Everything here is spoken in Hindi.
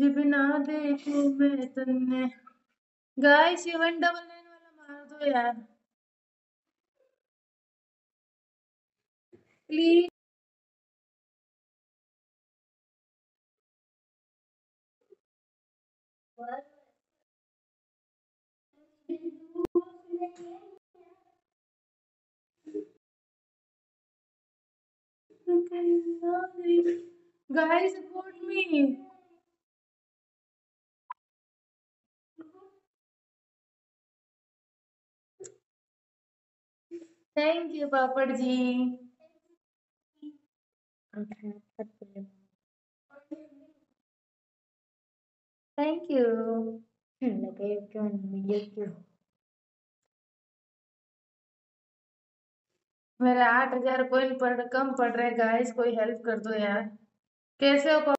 जब ना देखूँ मैं तन्ने गाइस ये वन डबल नाइन वाला मार दो यार। Please Guys, support me. Thank you, Papad ji. Thank you. लगे क्यों मेरे आठ हज़ार कोई पड़ कम पड़ रहे गाइस कोई हेल्प कर दो यार कैसे हो